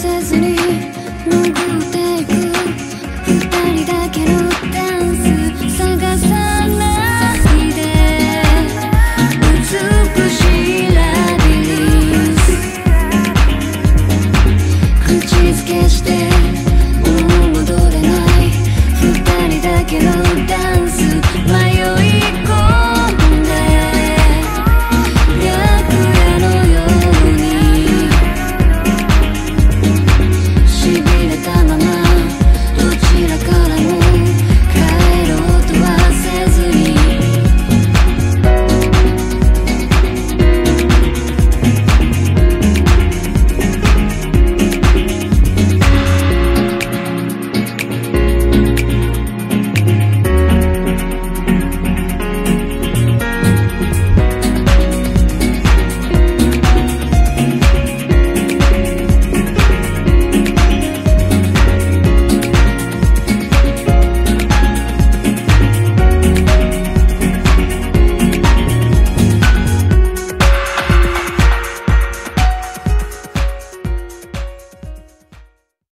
せずに潜っていく二人だけの手